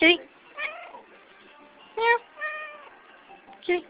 Kitty. Meow. Kitty.